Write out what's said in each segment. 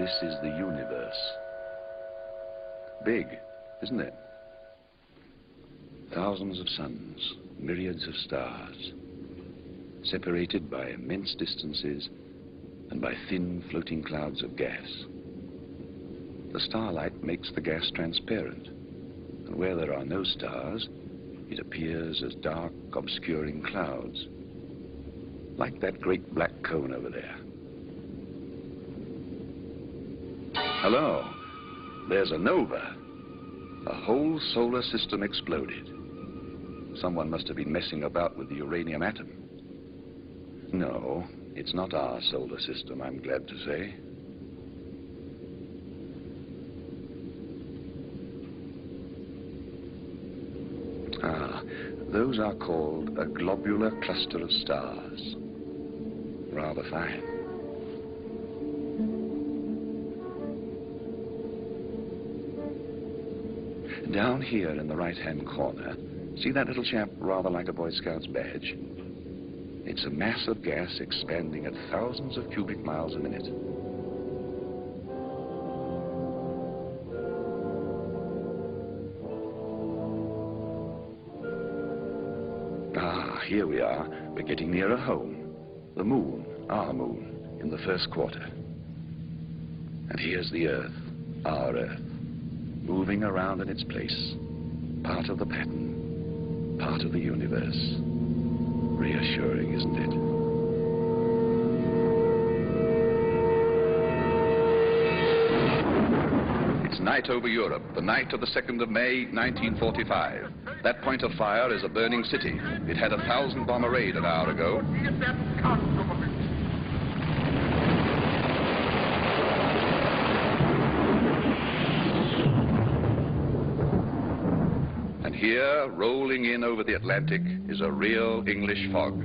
This is the universe. Big, isn't it? Thousands of suns, myriads of stars, separated by immense distances and by thin floating clouds of gas. The starlight makes the gas transparent, and where there are no stars, it appears as dark, obscuring clouds, like that great black cone over there. Hello, there's a nova. A whole solar system exploded. Someone must have been messing about with the uranium atom. No, it's not our solar system, I'm glad to say. Ah, those are called a globular cluster of stars. Rather fine. Down here in the right-hand corner, see that little chap rather like a Boy Scout's badge? It's a mass of gas expanding at thousands of cubic miles a minute. Ah, here we are. We're getting nearer home. The moon, our moon, in the first quarter. And here's the Earth, our Earth, moving around in its place. Part of the pattern, part of the universe. Reassuring, isn't it? It's night over Europe, the night of the 2nd of May, 1945. That point of fire is a burning city. It had a thousand bomber raid an hour ago. Here, rolling in over the Atlantic, is a real English fog.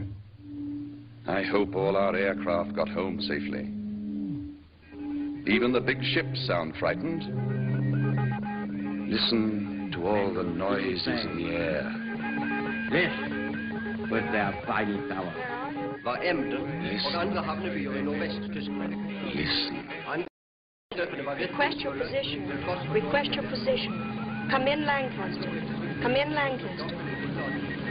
I hope all our aircraft got home safely. Even the big ships sound frightened. Listen to all the noises in the air. This was their final power. var Emden Listen. andra havnebyar i nordvästtyskland. Listen. Andra var Request your position. Request your position. Come in Lancaster. Come in Lancaster.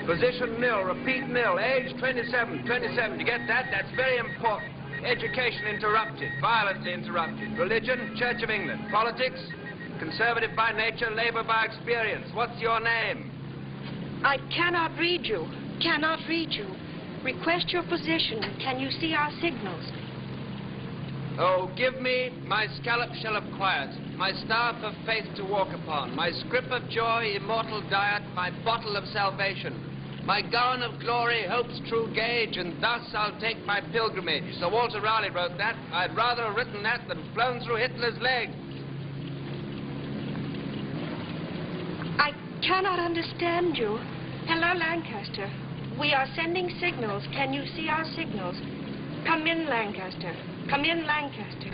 Position nil, repeat nil, age 27, 27. You get that? That's very important. Education interrupted, violently interrupted. Religion, Church of England. Politics, conservative by nature, labor by experience. What's your name? I cannot read you. Cannot read you. Request your position. Can you see our signals? Oh, give me my scallop shell of quiet, my staff of faith to walk upon, my scrip of joy, immortal diet, my bottle of salvation, my gown of glory, hope's true gauge, and thus I'll take my pilgrimage. Sir Walter Raleigh wrote that. I'd rather have written that than flown through Hitler's legs. I cannot understand you. Hello, Lancaster. We are sending signals. Can you see our signals? Come in, Lancaster. Come in, Lancaster.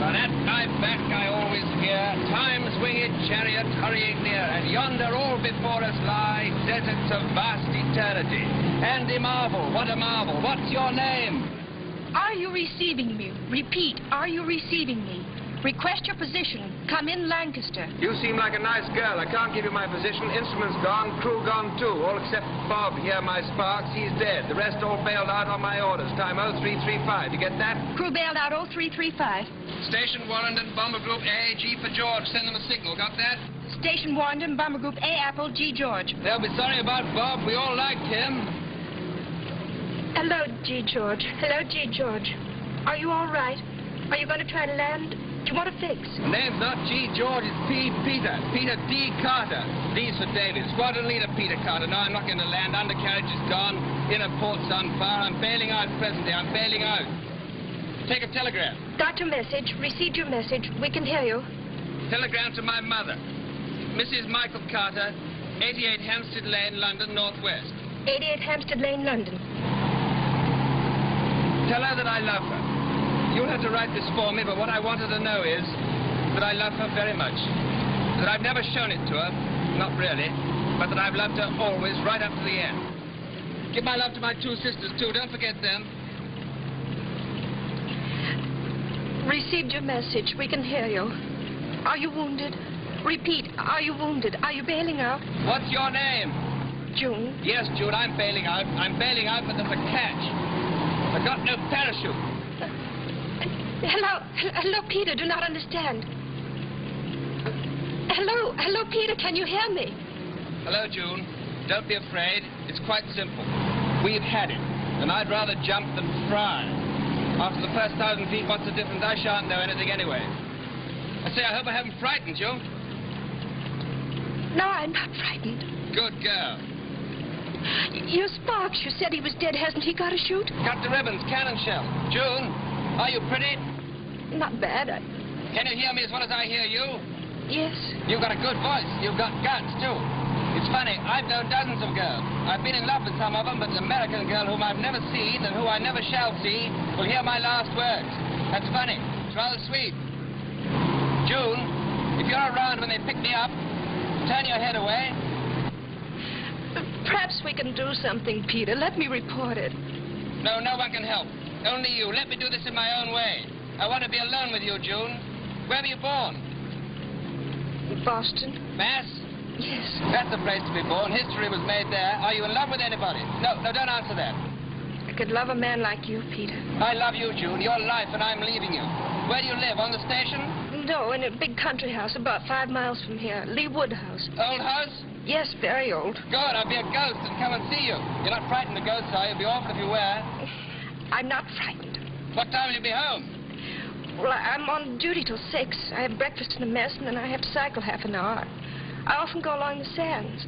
But at my back I always hear time's winged chariot hurrying near, and yonder all before us lie deserts of vast eternity. And a marvel, what a marvel, what's your name? Are you receiving me? Repeat, are you receiving me? Request your position. Come in, Lancaster. You seem like a nice girl. I can't give you my position. Instruments gone, crew gone too. All except Bob here, my sparks. He's dead. The rest all bailed out on my orders. Time 0335. You get that? Crew bailed out 0335. Station Warrington, Bomber Group A, G for George. Send them a signal. Got that? Station Warrington, Bomber Group A, Apple, G, George. They'll be sorry about Bob. We all liked him. Hello, G. George. Hello, G. George. Are you all right? Are you going to try to land? Do you want a fix? Name's not G. George, it's P. Peter. Peter D. Carter. D's for David. Squadron leader Peter Carter. No, I'm not going to land. Undercarriage is gone. Inner port's on fire. I'm bailing out presently. I'm bailing out. Take a telegram. Got your message. Received your message. We can hear you. Telegram to my mother. Mrs. Michael Carter, 88 Hampstead Lane, London, Northwest. 88 Hampstead Lane, London. Tell her that I love her. You'll have to write this for me, but what I want her to know is that I love her very much. That I've never shown it to her, not really, but that I've loved her always, right up to the end. Give my love to my two sisters, too. Don't forget them. Received your message. We can hear you. Are you wounded? Repeat, are you wounded? Are you bailing out? What's your name? June. Yes, June, I'm bailing out. I'm bailing out, but there's a catch. I've got no parachute. Hello, hello, Peter. Do not understand. Hello, hello, Peter. Can you hear me? Hello, June. Don't be afraid. It's quite simple. We've had it, and I'd rather jump than fry. After the first thousand feet, what's the difference? I shan't know anything anyway. I say, I hope I haven't frightened you. No, I'm not frightened. Good girl. Your Sparks, you said he was dead. Hasn't he got a chute? Cut the ribbons, cannon shell. June, are you pretty? Not bad. I... Can you hear me as well as I hear you? Yes. You've got a good voice. You've got guts, too. It's funny, I've known dozens of girls. I've been in love with some of them, but an American girl whom I've never seen and who I never shall see will hear my last words. That's funny. It's rather sweet. June, if you're around when they pick me up, turn your head away. Perhaps we can do something, Peter. Let me report it. No, no one can help. Only you. Let me do this in my own way. I want to be alone with you, June. Where were you born? Boston? Mass? Yes. That's the place to be born. History was made there. Are you in love with anybody? No, no, don't answer that. I could love a man like you, Peter. I love you, June. Your life, and I'm leaving you. Where do you live? On the station? No, in a big country house about five miles from here. Lee Wood House. Old house? Yes, very old. Good. I'll be a ghost and come and see you. You're not frightened of ghosts, are you? It'd be awful if you were. I'm not frightened. What time will you be home? Well, I'm on duty till six. I have breakfast in the mess, and then I have to cycle half an hour. I often go along the sands.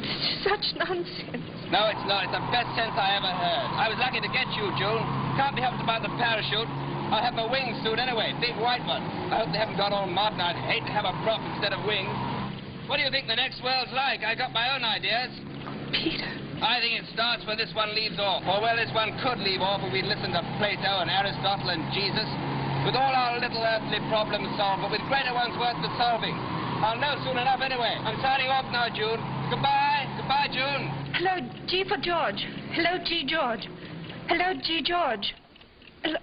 This is such nonsense. No, it's not. It's the best sense I ever heard. I was lucky to get you, June. Can't be helped about the parachute. I'll have my wings soon anyway. Big white one. I hope they haven't gone all modern. I'd hate to have a prop instead of wings. What do you think the next world's like? I got my own ideas. Peter. I think it starts where this one leaves off. Or where this one could leave off if we'd listened to Plato and Aristotle and Jesus. With all our little earthly problems solved, but with greater ones worth the solving. I'll know soon enough anyway. I'm signing off now, June. Goodbye. Goodbye, June. Hello, G for George. Hello, G. George. Hello, G. George. Hello.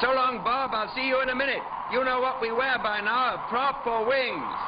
So long, Bob. I'll see you in a minute. You know what we wear by now, a prop or wings.